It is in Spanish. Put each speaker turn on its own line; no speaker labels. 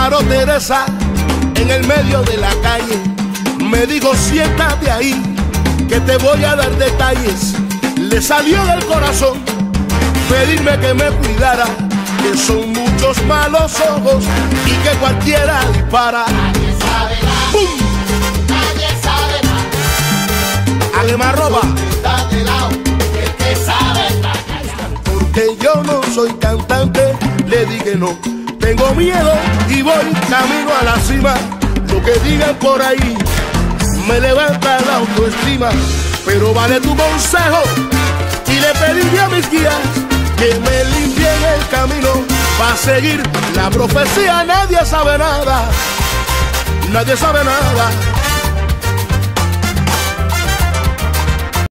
paró Teresa en el medio de la calle. Me dijo, siéntate ahí, que te voy a dar detalles. Le salió del corazón pedirme que me cuidara, que son muchos malos ojos y que cualquiera dispara. ¡Pum!
nadie sabe nada.
Además roba, porque yo no soy cantante, le dije no. Tengo miedo y voy camino a la cima. Lo que digan por ahí me levanta la autoestima. Pero vale tu consejo y le pedí a mis guías que me limpien el camino para seguir la profecía. Nadie sabe nada, nadie sabe nada.